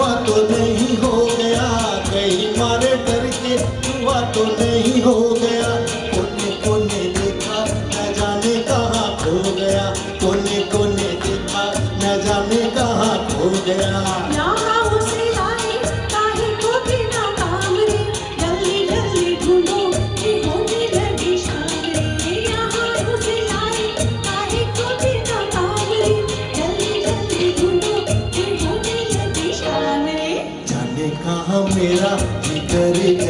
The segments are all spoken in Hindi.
धुआँ तो नहीं हो गया। कहीं मारे डर के हुआ तो नहीं हो गया। कोने कोने देखा, न जाने कहाँ खो गया। कोने कोने देखा, न जाने कहाँ खो गया। मेरा जिगर है।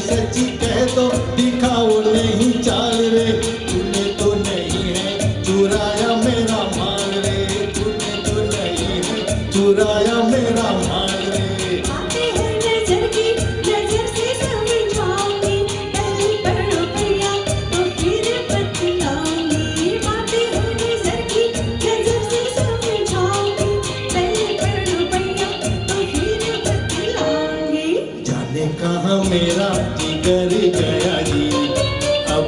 सच्ची कह दो दिखाओ नहीं चाल रे। तूने तो नहीं है, चुराया मेरा माल रे। तूने तो नहीं है, चुराया मेरा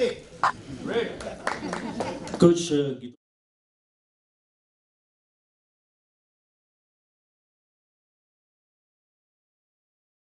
Merci. Good.